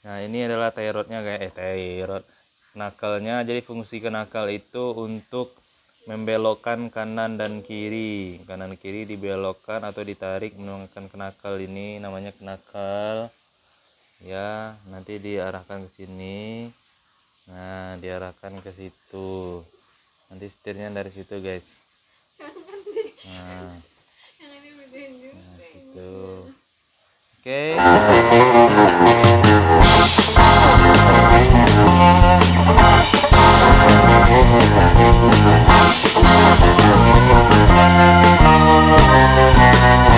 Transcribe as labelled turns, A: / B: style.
A: Nah, ini adalah tie rodnya guys. Eh, tie rod. Knuckle-nya jadi fungsi knuckle itu untuk membelokkan kanan dan kiri. Kanan kiri dibelokkan atau ditarik menggunakan knuckle ini namanya knuckle. Ya, nanti diarahkan ke sini. Nah, diarahkan ke situ. Nanti setirnya dari situ, guys. Nah,
B: yang ini begini
A: nah situ. Oke. Bye.